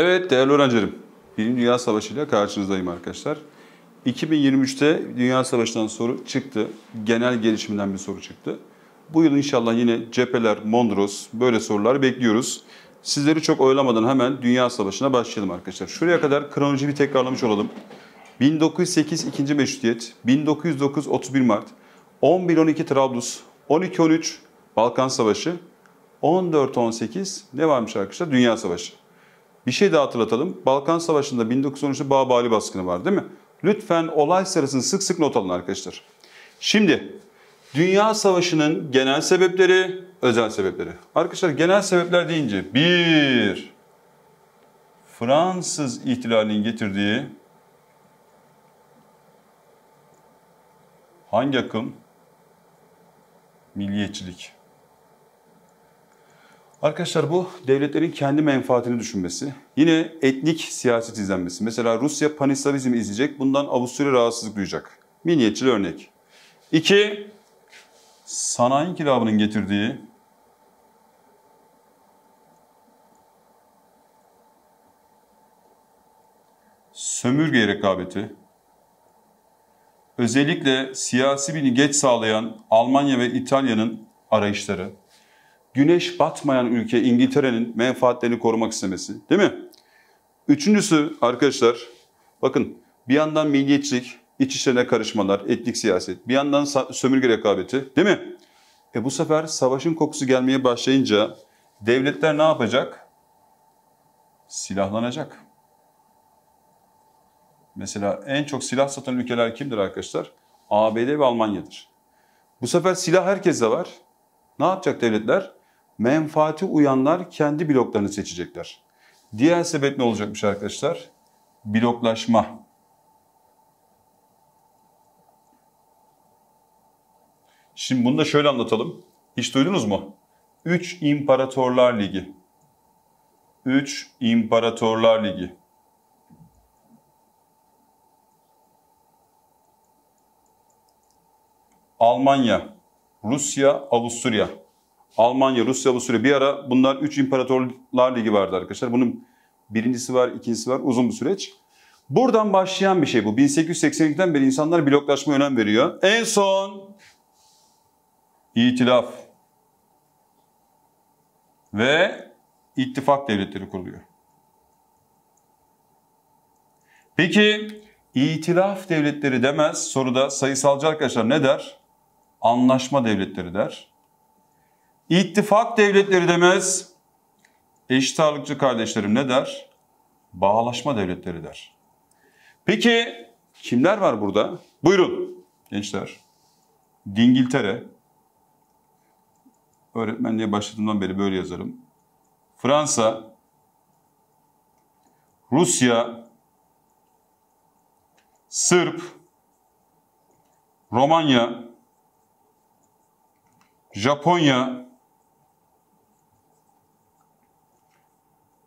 Evet değerli öğrencilerim, Birinci Dünya Savaşı ile karşınızdayım arkadaşlar. 2023'te Dünya Savaşı'ndan soru çıktı. Genel gelişiminden bir soru çıktı. Bu yıl inşallah yine cepheler, Mondros böyle sorular bekliyoruz. Sizleri çok oylamadan hemen Dünya Savaşı'na başlayalım arkadaşlar. Şuraya kadar kronoloji bir tekrarlamış olalım. 1908 2. Meşrutiyet, 1909 31 Mart, 11-12 Trablus, 12-13 Balkan Savaşı, 14-18 ne varmış arkadaşlar? Dünya Savaşı. Bir şey daha hatırlatalım. Balkan Savaşı'nda 1913'te Bağbali baskını var değil mi? Lütfen olay sırasını sık sık not alın arkadaşlar. Şimdi Dünya Savaşı'nın genel sebepleri, özel sebepleri. Arkadaşlar genel sebepler deyince bir Fransız ihtilalinin getirdiği hangi akım? Milliyetçilik. Arkadaşlar bu devletlerin kendi menfaatini düşünmesi. Yine etnik siyaset izlenmesi. Mesela Rusya panislavizm izleyecek. Bundan Avusturya rahatsızlık duyacak. Milliyetçil örnek. İki, sanayi inkılabının getirdiği sömürge rekabeti, özellikle siyasi bir geç sağlayan Almanya ve İtalya'nın arayışları, güneş batmayan ülke İngiltere'nin menfaatlerini korumak istemesi değil mi? Üçüncüsü arkadaşlar bakın bir yandan milliyetçilik, iç işlerine karışmalar, etnik siyaset, bir yandan sömürge rekabeti değil mi? E bu sefer savaşın kokusu gelmeye başlayınca devletler ne yapacak? Silahlanacak. Mesela en çok silah satan ülkeler kimdir arkadaşlar? ABD ve Almanya'dır. Bu sefer silah herkeste var. Ne yapacak devletler? Menfaati uyanlar kendi bloklarını seçecekler. Diğer sebep ne olacakmış arkadaşlar? Bloklaşma. Şimdi bunu da şöyle anlatalım. Hiç duydunuz mu? Üç İmparatorlar Ligi. Üç İmparatorlar Ligi. Almanya, Rusya, Avusturya. Almanya, Rusya, Avusturya bir ara bunlar üç imparatorlar ligi vardı arkadaşlar. Bunun birincisi var, ikincisi var. Uzun bir süreç. Buradan başlayan bir şey bu. 1882'den beri insanlar bloklaşma önem veriyor. En son itilaf ve ittifak devletleri kuruluyor. Peki itilaf devletleri demez. Soruda sayısalcı arkadaşlar ne der? Anlaşma devletleri der. İttifak devletleri demez. Eşit ağırlıkçı kardeşlerim ne der? Bağlaşma devletleri der. Peki kimler var burada? Buyurun gençler. Dingiltere. Öğretmenliğe başladığımdan beri böyle yazarım. Fransa, Rusya, Sırp, Romanya, Japonya,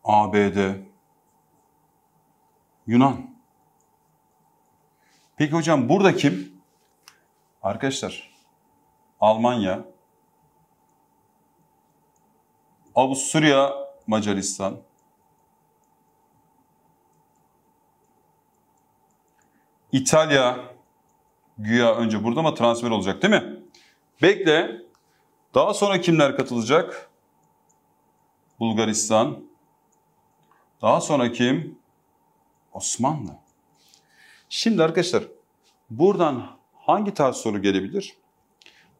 ABD, Yunan. Peki hocam burada kim? Arkadaşlar Almanya, Avusturya, Macaristan, İtalya, güya önce burada ama transfer olacak değil mi? Bekle. Daha sonra kimler katılacak? Bulgaristan, daha sonra kim? Osmanlı. Şimdi arkadaşlar buradan hangi tarz soru gelebilir?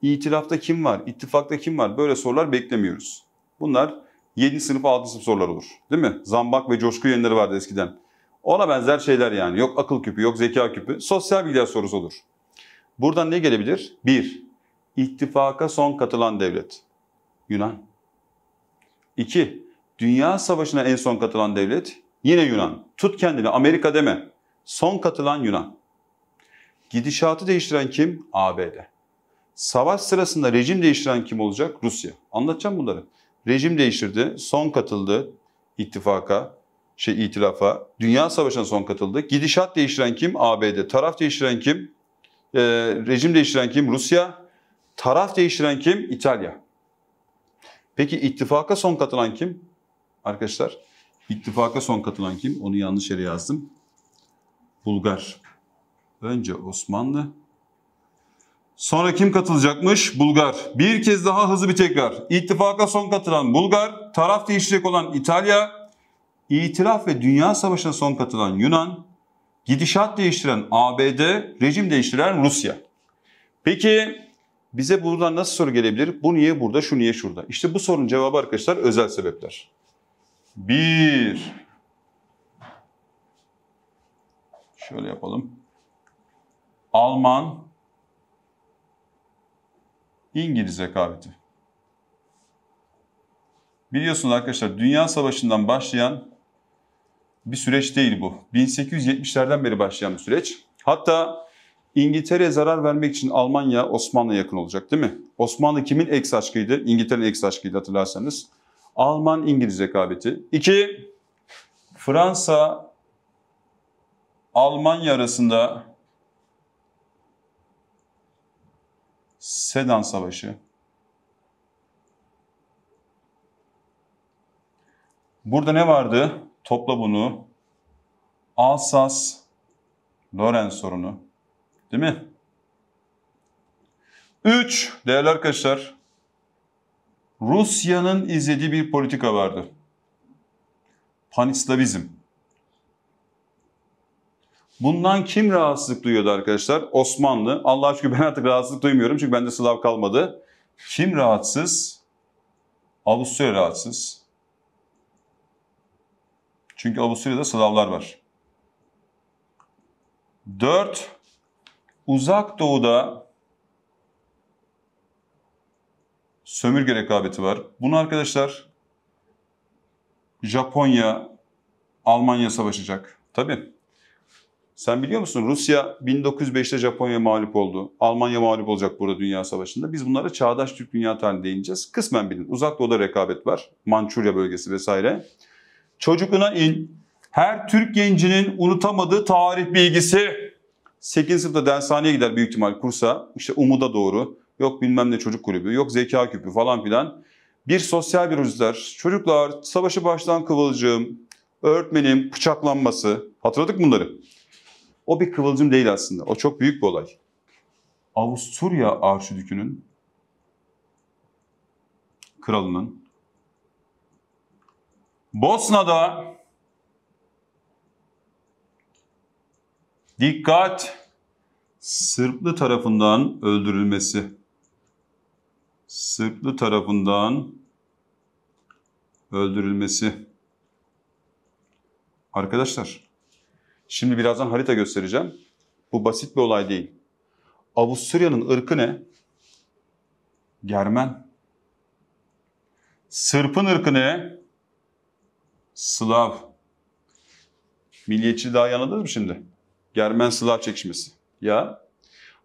İtilafta kim var? İttifakta kim var? Böyle sorular beklemiyoruz. Bunlar 7. sınıf 6. sınıf sorular olur. Değil mi? Zambak ve coşku yayınları vardı eskiden. Ona benzer şeyler yani. Yok akıl küpü, yok zeka küpü. Sosyal bilgiler sorusu olur. Buradan ne gelebilir? 1. İttifaka son katılan devlet. Yunan. 2. Dünya Savaşı'na en son katılan devlet yine Yunan. Tut kendini Amerika deme. Son katılan Yunan. Gidişatı değiştiren kim? ABD. Savaş sırasında rejim değiştiren kim olacak? Rusya. Anlatacağım bunları. Rejim değiştirdi, son katıldı ittifaka, şey itilafa. Dünya Savaşı'na son katıldı. Gidişat değiştiren kim? ABD. Taraf değiştiren kim? Ee, rejim değiştiren kim? Rusya. Taraf değiştiren kim? İtalya. Peki ittifaka son katılan kim? Arkadaşlar İttifaka son katılan kim? Onu yanlış yere yazdım. Bulgar. Önce Osmanlı. Sonra kim katılacakmış? Bulgar. Bir kez daha hızlı bir tekrar. İttifaka son katılan Bulgar, taraf değiştirecek olan İtalya, İtilaf ve Dünya Savaşı'na son katılan Yunan, gidişat değiştiren ABD, rejim değiştiren Rusya. Peki bize buradan nasıl soru gelebilir? Bu niye burada, şu niye şurada? İşte bu sorunun cevabı arkadaşlar özel sebepler. Bir. Şöyle yapalım. Alman, İngiliz rekabeti. Biliyorsunuz arkadaşlar Dünya Savaşı'ndan başlayan bir süreç değil bu. 1870'lerden beri başlayan bir süreç. Hatta İngiltere'ye zarar vermek için Almanya Osmanlı'ya yakın olacak değil mi? Osmanlı kimin eks aşkıydı? İngiltere'nin eks aşkıydı hatırlarsanız. Alman-İngiliz rekabeti. İki, Fransa Almanya arasında Sedan Savaşı. Burada ne vardı? Topla bunu. Alsas, Lorenz sorunu. Değil mi? 3. Değerli arkadaşlar. Rusya'nın izlediği bir politika vardı. Panislavizm. Bundan kim rahatsızlık duyuyordu arkadaşlar? Osmanlı. Allah aşkına ben artık rahatsızlık duymuyorum çünkü bende Slav kalmadı. Kim rahatsız? Avusturya rahatsız. Çünkü Avusturya'da Slavlar var. 4. Uzak Doğu'da sömürge rekabeti var. Bunu arkadaşlar Japonya, Almanya savaşacak. Tabii. Sen biliyor musun Rusya 1905'te Japonya mağlup oldu. Almanya mağlup olacak burada Dünya Savaşı'nda. Biz bunlara çağdaş Türk dünya tarihine değineceğiz. Kısmen bilin. Uzak Doğu'da rekabet var. Mançurya bölgesi vesaire. Çocukuna in. Her Türk gencinin unutamadığı tarih bilgisi. 8. sınıfta dershaneye gider büyük ihtimal kursa. İşte umuda doğru. Yok bilmem ne çocuk kulübü. Yok zeka küpü falan filan. Bir sosyal bir hususlar. Çocuklar savaşı baştan kıvılcım. Öğretmenim bıçaklanması. Hatırladık bunları. O bir kıvılcım değil aslında. O çok büyük bir olay. Avusturya Arşidükü'nün kralının Bosna'da dikkat Sırplı tarafından öldürülmesi. Sırplı tarafından öldürülmesi. Arkadaşlar Şimdi birazdan harita göstereceğim. Bu basit bir olay değil. Avusturya'nın ırkı ne? Germen. Sırp'ın ırkı ne? Slav. Milliyetçi daha yanıldınız mı şimdi? Germen Slav çekişmesi. Ya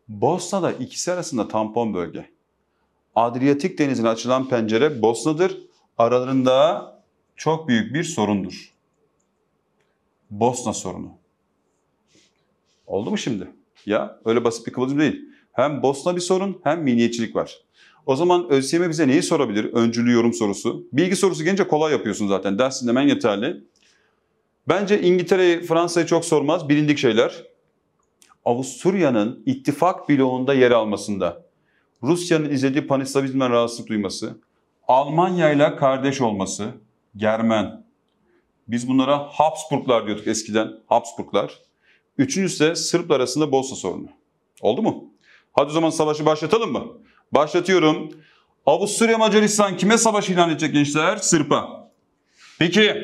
Bosna'da ikisi arasında tampon bölge. Adriyatik denizine açılan pencere Bosna'dır. Aralarında çok büyük bir sorundur. Bosna sorunu. Oldu mu şimdi? Ya öyle basit bir kıvılcım değil. Hem Bosna bir sorun hem milliyetçilik var. O zaman ÖSYM bize neyi sorabilir? Öncülü yorum sorusu. Bilgi sorusu gelince kolay yapıyorsun zaten. Ders dinlemen yeterli. Bence İngiltere'yi, Fransa'yı çok sormaz. Bilindik şeyler. Avusturya'nın ittifak bloğunda yer almasında, Rusya'nın izlediği panislavizmden rahatsızlık duyması, Almanya ile kardeş olması, Germen. Biz bunlara Habsburglar diyorduk eskiden. Habsburglar. Üçüncüsü de Sırplar arasında Bosna sorunu. Oldu mu? Hadi o zaman savaşı başlatalım mı? Başlatıyorum. Avusturya Macaristan kime savaş ilan edecek gençler? Sırp'a. Peki.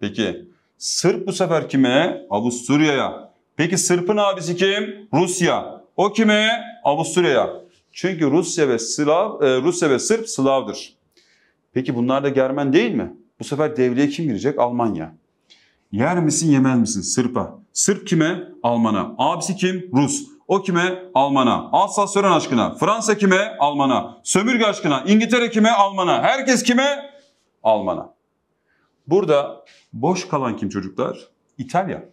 Peki. Sırp bu sefer kime? Avusturya'ya. Peki Sırp'ın abisi kim? Rusya. O kime? Avusturya'ya. Çünkü Rusya ve Slav, e, Rusya ve Sırp Slav'dır. Peki bunlar da Germen değil mi? Bu sefer devreye kim girecek? Almanya. Yer misin yemez misin? Sırp'a. Sırp kime? Alman'a. Abisi kim? Rus. O kime? Alman'a. Alsasyon aşkına. Fransa kime? Alman'a. Sömürge aşkına. İngiltere kime? Alman'a. Herkes kime? Alman'a. Burada boş kalan kim çocuklar? İtalya.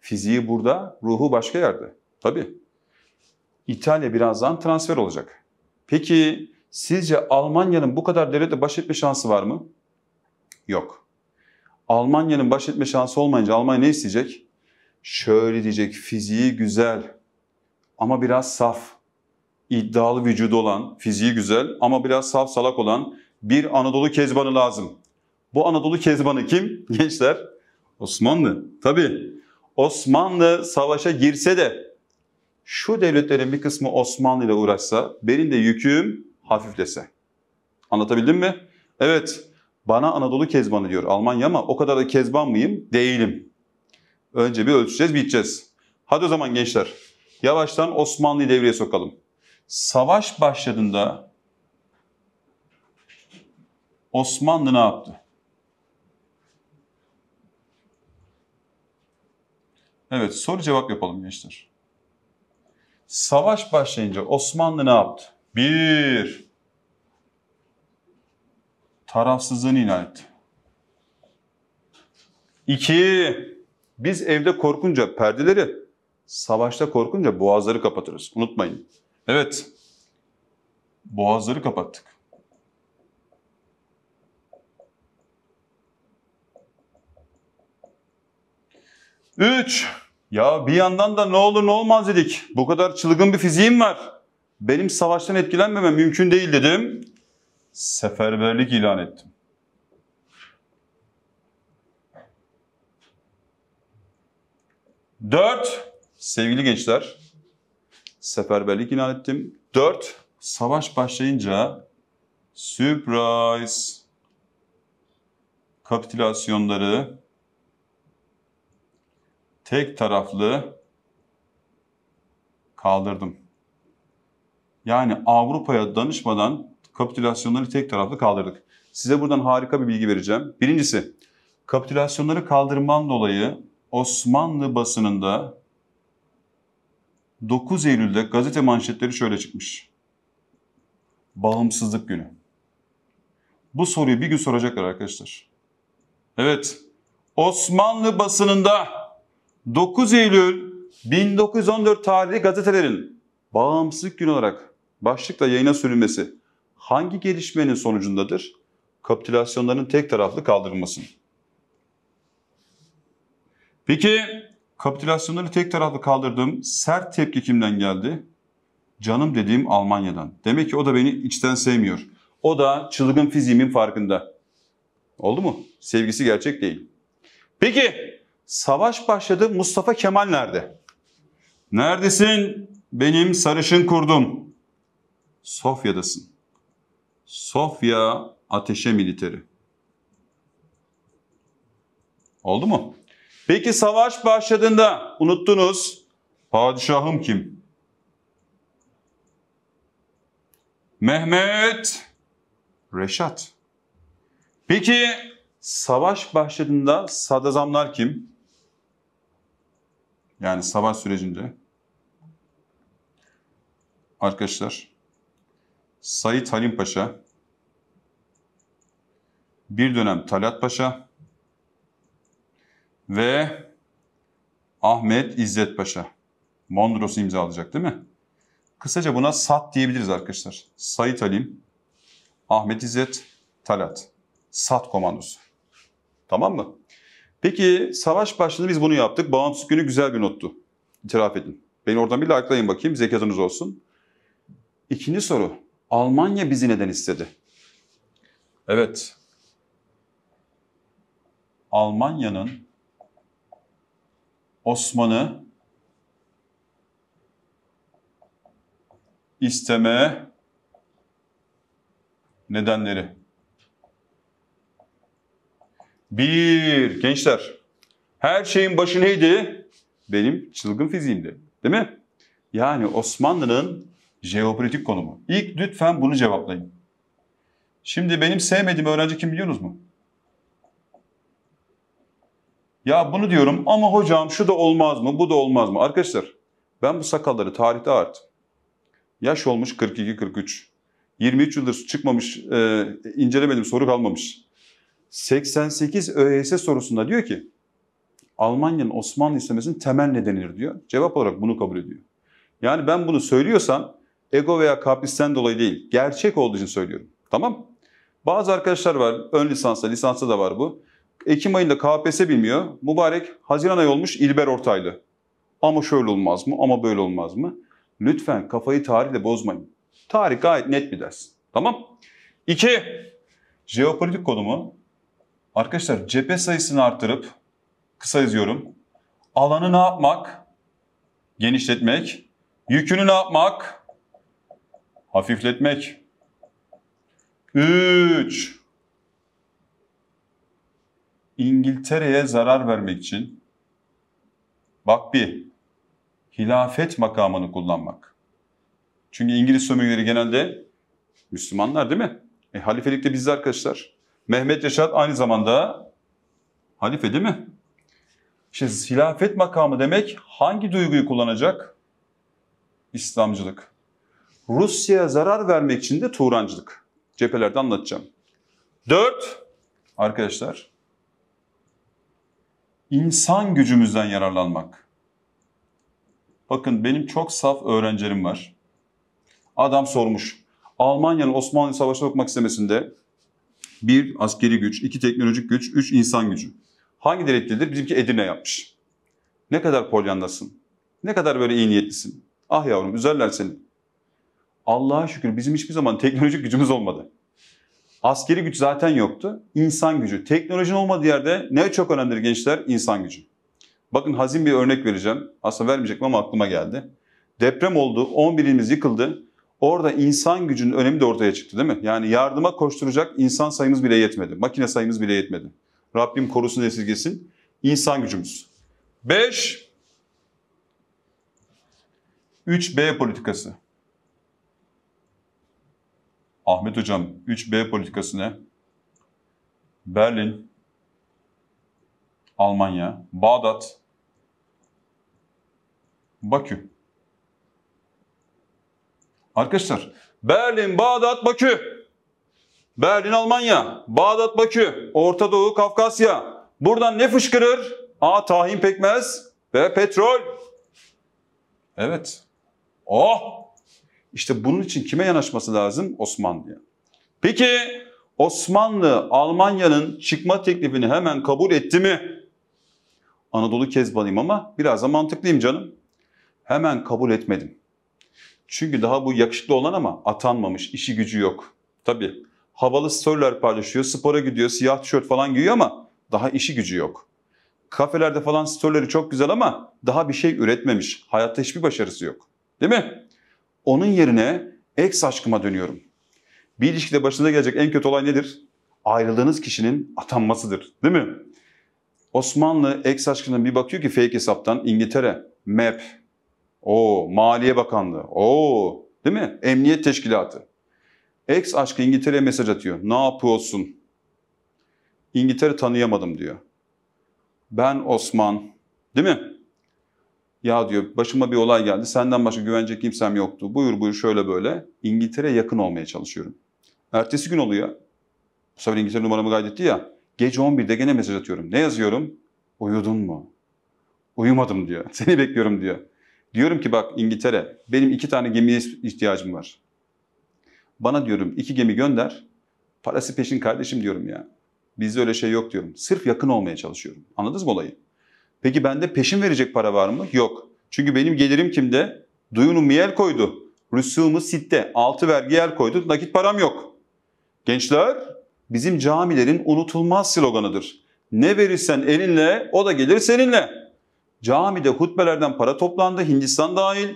Fiziği burada, ruhu başka yerde. Tabii. İtalya birazdan transfer olacak. Peki sizce Almanya'nın bu kadar devletle baş etme şansı var mı? Yok. Almanya'nın baş etme şansı olmayınca Almanya ne isteyecek? Şöyle diyecek fiziği güzel ama biraz saf. iddialı vücudu olan, fiziği güzel ama biraz saf salak olan bir Anadolu kezbanı lazım. Bu Anadolu kezbanı kim? Gençler Osmanlı. Tabii Osmanlı savaşa girse de şu devletlerin bir kısmı Osmanlı ile uğraşsa benim de yüküm hafiflese. Anlatabildim mi? Evet bana Anadolu kezbanı diyor Almanya ama o kadar da kezban mıyım? Değilim. Önce bir ölçeceğiz, biteceğiz. Hadi o zaman gençler. Yavaştan Osmanlı'yı devreye sokalım. Savaş başladığında Osmanlı ne yaptı? Evet, soru cevap yapalım gençler. Savaş başlayınca Osmanlı ne yaptı? Bir, tarafsızlığını ilan etti. İki, biz evde korkunca perdeleri, savaşta korkunca boğazları kapatırız. Unutmayın. Evet, boğazları kapattık. Üç, ya bir yandan da ne olur ne olmaz dedik. Bu kadar çılgın bir fiziğim var. Benim savaştan etkilenmemem mümkün değil dedim. Seferberlik ilan ettim. Dört, sevgili gençler, seferberlik ilan ettim. Dört, savaş başlayınca surprise kapitülasyonları tek taraflı kaldırdım. Yani Avrupa'ya danışmadan kapitülasyonları tek taraflı kaldırdık. Size buradan harika bir bilgi vereceğim. Birincisi, kapitülasyonları kaldırman dolayı Osmanlı basınında 9 Eylül'de gazete manşetleri şöyle çıkmış. Bağımsızlık günü. Bu soruyu bir gün soracaklar arkadaşlar. Evet, Osmanlı basınında 9 Eylül 1914 tarihli gazetelerin bağımsızlık günü olarak başlıkla yayına sürülmesi hangi gelişmenin sonucundadır? Kapitülasyonların tek taraflı kaldırılması. Peki kapitülasyonları tek taraflı kaldırdığım sert tepki kimden geldi? Canım dediğim Almanya'dan. Demek ki o da beni içten sevmiyor. O da çılgın fiziğimin farkında. Oldu mu? Sevgisi gerçek değil. Peki savaş başladı Mustafa Kemal nerede? Neredesin benim sarışın kurdum? Sofya'dasın. Sofya ateşe militeri. Oldu mu? Peki savaş başladığında unuttunuz. Padişahım kim? Mehmet Reşat. Peki savaş başladığında sadazamlar kim? Yani savaş sürecinde. Arkadaşlar Sayit Halim Paşa, bir dönem Talat Paşa ve Ahmet İzzet Paşa. Mondros'u imzalayacak değil mi? Kısaca buna SAT diyebiliriz arkadaşlar. Sayit Halim, Ahmet İzzet, Talat. SAT komandosu. Tamam mı? Peki savaş başlığında biz bunu yaptık. Bağımsızlık günü güzel bir nottu. İtiraf edin. Beni oradan bir likelayın bakayım. Zekatınız olsun. İkinci soru. Almanya bizi neden istedi? Evet. Almanya'nın Osman'ı isteme nedenleri. Bir, gençler, her şeyin başı neydi? Benim çılgın fiziğimdi. Değil mi? Yani Osmanlı'nın jeopolitik konumu. İlk lütfen bunu cevaplayın. Şimdi benim sevmediğim öğrenci kim biliyorsunuz mu? Ya bunu diyorum ama hocam şu da olmaz mı, bu da olmaz mı? Arkadaşlar ben bu sakalları tarihte arttım. Yaş olmuş 42-43. 23 yıldır çıkmamış, e, incelemedim soru kalmamış. 88 ÖSS sorusunda diyor ki Almanya'nın Osmanlı istemesinin temel nedenidir diyor. Cevap olarak bunu kabul ediyor. Yani ben bunu söylüyorsam ego veya kapristen dolayı değil, gerçek olduğu için söylüyorum. Tamam Bazı arkadaşlar var, ön lisansta, lisansta da var bu. Ekim ayında KPSS bilmiyor. Mübarek Haziran ayı olmuş İlber Ortaylı. Ama şöyle olmaz mı? Ama böyle olmaz mı? Lütfen kafayı tarihle bozmayın. Tarih gayet net bir ders. Tamam? İki, jeopolitik konumu. Arkadaşlar cephe sayısını arttırıp, kısa yazıyorum. Alanı ne yapmak? Genişletmek. Yükünü ne yapmak? Hafifletmek. 3. İngiltere'ye zarar vermek için bak bir hilafet makamını kullanmak. Çünkü İngiliz sömürgeleri genelde Müslümanlar değil mi? E, halifelik de bizde arkadaşlar. Mehmet Reşat aynı zamanda halife değil mi? İşte hilafet makamı demek hangi duyguyu kullanacak? İslamcılık. Rusya'ya zarar vermek için de Turancılık. Cephelerde anlatacağım. Dört, arkadaşlar, insan gücümüzden yararlanmak. Bakın benim çok saf öğrencilerim var. Adam sormuş. Almanya'nın Osmanlı Savaşı'na okumak istemesinde bir askeri güç, iki teknolojik güç, üç insan gücü. Hangi devlettedir? Bizimki Edirne yapmış. Ne kadar polyanlasın. Ne kadar böyle iyi niyetlisin. Ah yavrum üzerler seni. Allah'a şükür bizim hiçbir zaman teknolojik gücümüz olmadı. Askeri güç zaten yoktu. İnsan gücü. Teknolojinin olmadığı yerde ne çok önemlidir gençler? İnsan gücü. Bakın hazin bir örnek vereceğim. Aslında vermeyecektim ama aklıma geldi. Deprem oldu, 11 ilimiz yıkıldı. Orada insan gücünün önemi de ortaya çıktı değil mi? Yani yardıma koşturacak insan sayımız bile yetmedi. Makine sayımız bile yetmedi. Rabbim korusun esirgesin. İnsan gücümüz. 5. 3B politikası. Ahmet Hocam 3B politikası ne? Berlin, Almanya, Bağdat, Bakü. Arkadaşlar Berlin, Bağdat, Bakü. Berlin, Almanya, Bağdat, Bakü, Orta Doğu, Kafkasya. Buradan ne fışkırır? A. Tahin pekmez ve petrol. Evet. Oh! İşte bunun için kime yanaşması lazım? Osmanlı'ya. Peki Osmanlı Almanya'nın çıkma teklifini hemen kabul etti mi? Anadolu Kezbanıyım ama biraz da mantıklıyım canım. Hemen kabul etmedim. Çünkü daha bu yakışıklı olan ama atanmamış, işi gücü yok. Tabii havalı storyler paylaşıyor, spora gidiyor, siyah tişört falan giyiyor ama daha işi gücü yok. Kafelerde falan storyleri çok güzel ama daha bir şey üretmemiş. Hayatta hiçbir başarısı yok. Değil mi? Onun yerine ex aşkıma dönüyorum. Bir ilişkide başınıza gelecek en kötü olay nedir? Ayrıldığınız kişinin atanmasıdır. Değil mi? Osmanlı ex aşkına bir bakıyor ki fake hesaptan İngiltere, MEP, o Maliye Bakanlığı, o değil mi? Emniyet Teşkilatı. Ex aşkı İngiltere'ye mesaj atıyor. Ne yapıyorsun? İngiltere tanıyamadım diyor. Ben Osman, değil mi? Ya diyor başıma bir olay geldi. Senden başka güvenecek kimsem yoktu. Buyur buyur şöyle böyle. İngiltere'ye yakın olmaya çalışıyorum. Ertesi gün oluyor. Bu sefer İngiltere numaramı kaydetti ya. Gece 11'de gene mesaj atıyorum. Ne yazıyorum? Uyudun mu? Uyumadım diyor. Seni bekliyorum diyor. Diyorum ki bak İngiltere benim iki tane gemiye ihtiyacım var. Bana diyorum iki gemi gönder. Parası peşin kardeşim diyorum ya. Bizde öyle şey yok diyorum. Sırf yakın olmaya çalışıyorum. Anladınız mı olayı? Peki bende peşin verecek para var mı? Yok. Çünkü benim gelirim kimde? Duyunum el koydu. Rüsumu sitte. Altı vergi el koydu. Nakit param yok. Gençler bizim camilerin unutulmaz sloganıdır. Ne verirsen elinle o da gelir seninle. Camide hutbelerden para toplandı Hindistan dahil.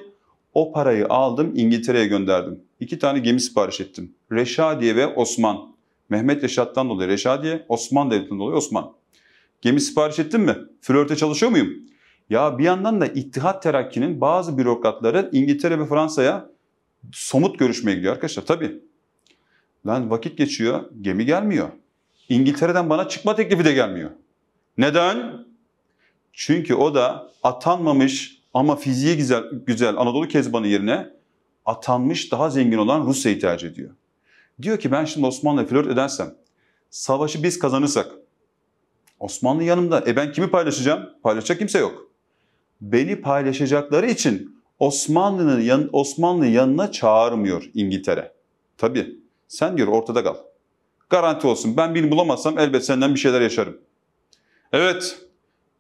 O parayı aldım İngiltere'ye gönderdim. İki tane gemi sipariş ettim. Reşadiye ve Osman. Mehmet Reşat'tan dolayı Reşadiye, Osman Devleti'nden dolayı Osman. Gemi sipariş ettin mi? Flörte çalışıyor muyum? Ya bir yandan da İttihat Terakki'nin bazı bürokratları İngiltere ve Fransa'ya somut görüşmeye gidiyor arkadaşlar. Tabii. Lan vakit geçiyor, gemi gelmiyor. İngiltere'den bana çıkma teklifi de gelmiyor. Neden? Çünkü o da atanmamış ama fiziği güzel, güzel Anadolu Kezbanı yerine atanmış daha zengin olan Rusya'yı tercih ediyor. Diyor ki ben şimdi Osmanlı'ya flört edersem, savaşı biz kazanırsak, Osmanlı yanımda. E ben kimi paylaşacağım? Paylaşacak kimse yok. Beni paylaşacakları için Osmanlı'nın yan, Osmanlı yanına çağırmıyor İngiltere. Tabii. Sen diyor ortada kal. Garanti olsun. Ben birini bulamazsam elbet senden bir şeyler yaşarım. Evet,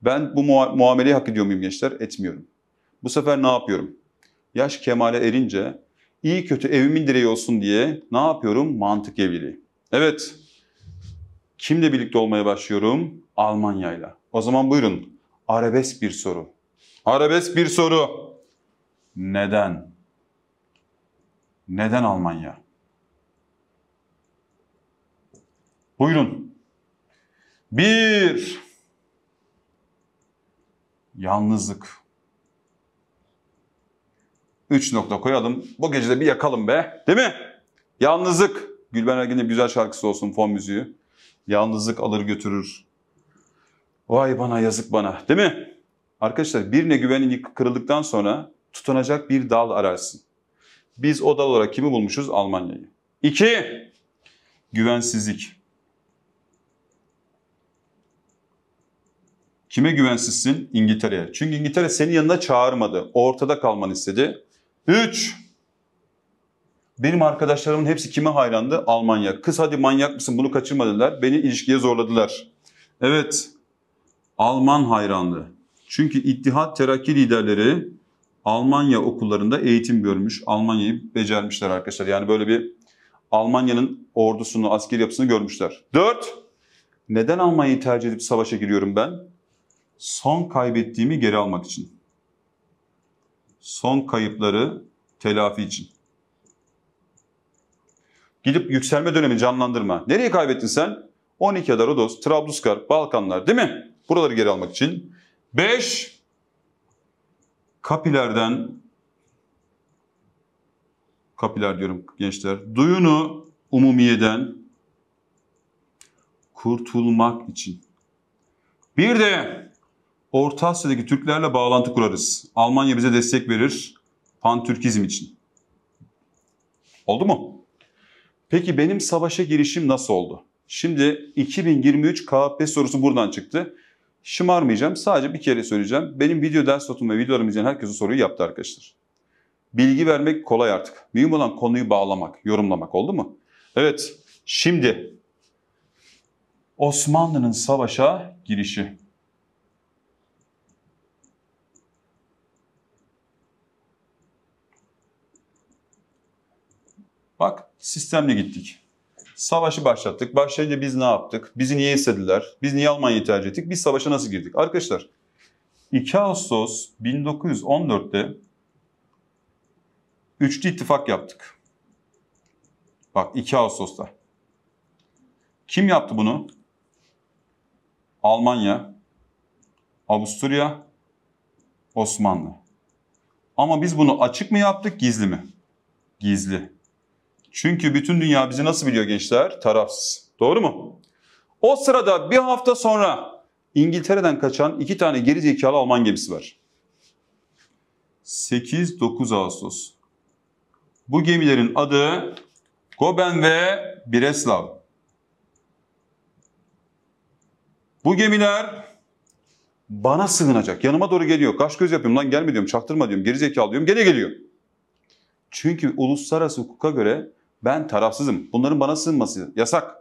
ben bu mua- muameleyi hak ediyor muyum gençler? Etmiyorum. Bu sefer ne yapıyorum? Yaş kemale erince iyi kötü evimin direği olsun diye ne yapıyorum? Mantık evliliği. Evet, kimle birlikte olmaya başlıyorum? Almanya'yla. O zaman buyurun, arabesk bir soru. Arabesk bir soru. Neden? Neden Almanya? Buyurun. Bir. Yalnızlık. Üç nokta koyalım. Bu gece de bir yakalım be. Değil mi? Yalnızlık. Gülben Ergen'in güzel şarkısı olsun fon müziği. Yalnızlık alır götürür. Vay bana yazık bana. Değil mi? Arkadaşlar birine güvenin kırıldıktan sonra tutunacak bir dal ararsın. Biz o dal olarak kimi bulmuşuz? Almanya'yı. İki, güvensizlik. Kime güvensizsin? İngiltere'ye. Çünkü İngiltere senin yanına çağırmadı. Ortada kalmanı istedi. Üç, benim arkadaşlarımın hepsi kime hayrandı? Almanya. Kız hadi manyak mısın bunu kaçırma dediler. Beni ilişkiye zorladılar. Evet, Alman hayranlığı. Çünkü İttihat Terakki liderleri Almanya okullarında eğitim görmüş. Almanya'yı becermişler arkadaşlar. Yani böyle bir Almanya'nın ordusunu, askeri yapısını görmüşler. Dört, neden Almanya'yı tercih edip savaşa giriyorum ben? Son kaybettiğimi geri almak için. Son kayıpları telafi için. Gidip yükselme dönemi canlandırma. Nereye kaybettin sen? 12 Adar, Rodos, Trablusgar, Balkanlar değil mi? Buraları geri almak için. 5. Kapilerden kapiler diyorum gençler. Duyunu umumiyeden kurtulmak için. Bir de Orta Asya'daki Türklerle bağlantı kurarız. Almanya bize destek verir. Pantürkizm için. Oldu mu? Peki benim savaşa girişim nasıl oldu? Şimdi 2023 KP sorusu buradan çıktı. Şımarmayacağım. Sadece bir kere söyleyeceğim. Benim video ders notum ve videolarımı izleyen herkes o soruyu yaptı arkadaşlar. Bilgi vermek kolay artık. Mühim olan konuyu bağlamak, yorumlamak oldu mu? Evet. Şimdi Osmanlı'nın savaşa girişi. Bak sistemle gittik. Savaşı başlattık. Başlayınca biz ne yaptık? Bizi niye istediler? Biz niye Almanya'yı tercih ettik? Biz savaşa nasıl girdik? Arkadaşlar 2 Ağustos 1914'te üçlü ittifak yaptık. Bak 2 Ağustos'ta. Kim yaptı bunu? Almanya, Avusturya, Osmanlı. Ama biz bunu açık mı yaptık, gizli mi? Gizli. Çünkü bütün dünya bizi nasıl biliyor gençler? Tarafsız. Doğru mu? O sırada bir hafta sonra İngiltere'den kaçan iki tane geri zekalı Alman gemisi var. 8-9 Ağustos. Bu gemilerin adı Goben ve Breslau. Bu gemiler bana sığınacak. Yanıma doğru geliyor. Kaş göz yapıyorum lan gelme diyorum. Çaktırma diyorum. Geri zekalı diyorum. Gene geliyor. Çünkü uluslararası hukuka göre ben tarafsızım. Bunların bana sığınması yasak.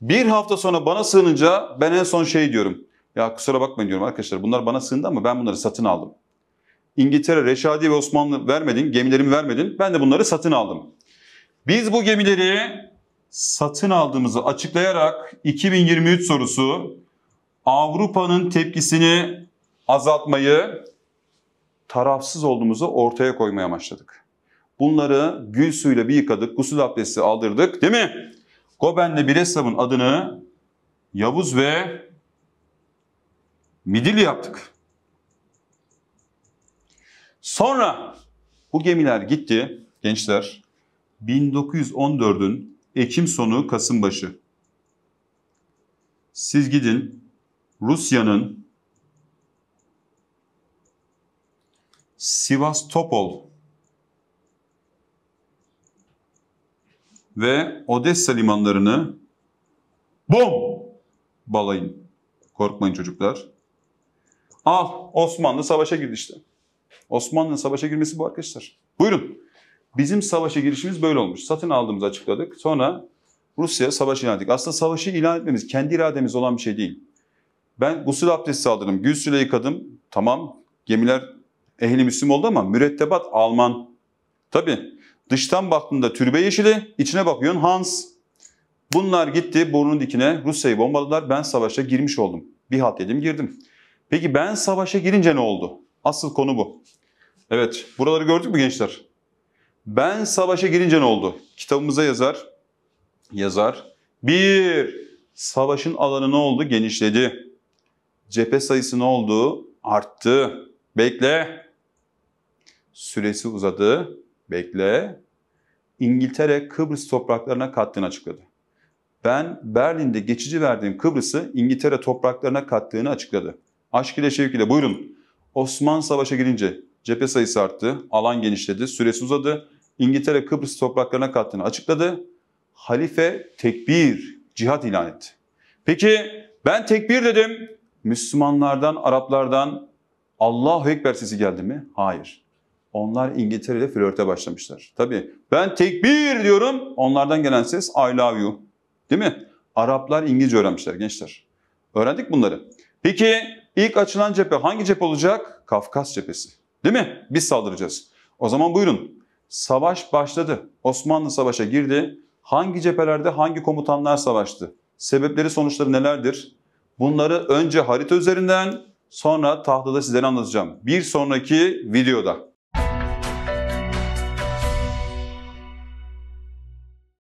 Bir hafta sonra bana sığınınca ben en son şey diyorum. Ya kusura bakmayın diyorum arkadaşlar bunlar bana sığındı ama ben bunları satın aldım. İngiltere, Reşadi ve Osmanlı vermedin, gemilerimi vermedin. Ben de bunları satın aldım. Biz bu gemileri satın aldığımızı açıklayarak 2023 sorusu Avrupa'nın tepkisini azaltmayı, tarafsız olduğumuzu ortaya koymaya başladık. Bunları gül suyuyla bir yıkadık, gusül abdesti aldırdık değil mi? Goben'le Breslav'ın adını Yavuz ve Midilli yaptık. Sonra bu gemiler gitti gençler. 1914'ün Ekim sonu Kasım başı. Siz gidin Rusya'nın Sivastopol ve Odessa limanlarını bom balayın. Korkmayın çocuklar. Al Osmanlı savaşa girdi işte. Osmanlı'nın savaşa girmesi bu arkadaşlar. Buyurun. Bizim savaşa girişimiz böyle olmuş. Satın aldığımızı açıkladık. Sonra Rusya savaş ilan ettik. Aslında savaşı ilan etmemiz kendi irademiz olan bir şey değil. Ben gusül abdesti aldım, gülsüyle yıkadım. Tamam gemiler ehli müslim oldu ama mürettebat Alman. Tabi dıştan baktığında türbe yeşili, içine bakıyorsun Hans. Bunlar gitti burnun dikine Rusya'yı bombaladılar. Ben savaşa girmiş oldum. Bir halt yedim girdim. Peki ben savaşa girince ne oldu? Asıl konu bu. Evet buraları gördük mü gençler? Ben savaşa girince ne oldu? Kitabımıza yazar. Yazar. Bir, savaşın alanı ne oldu? Genişledi. Cephe sayısı ne oldu? Arttı. Bekle. Süresi uzadı. Bekle. İngiltere Kıbrıs topraklarına kattığını açıkladı. Ben Berlin'de geçici verdiğim Kıbrıs'ı İngiltere topraklarına kattığını açıkladı. Aşk ile şevk ile buyurun. Osman Savaş'a girince cephe sayısı arttı, alan genişledi, süresi uzadı. İngiltere Kıbrıs topraklarına kattığını açıkladı. Halife tekbir, cihat ilan etti. Peki ben tekbir dedim. Müslümanlardan, Araplardan Allahu Ekber sesi geldi mi? Hayır. Onlar İngiltere ile flörte başlamışlar. Tabii ben tekbir diyorum. Onlardan gelen ses I love you. Değil mi? Araplar İngilizce öğrenmişler gençler. Öğrendik bunları. Peki ilk açılan cephe hangi cephe olacak? Kafkas cephesi. Değil mi? Biz saldıracağız. O zaman buyurun. Savaş başladı. Osmanlı savaşa girdi. Hangi cephelerde hangi komutanlar savaştı? Sebepleri sonuçları nelerdir? Bunları önce harita üzerinden sonra tahtada sizlere anlatacağım. Bir sonraki videoda.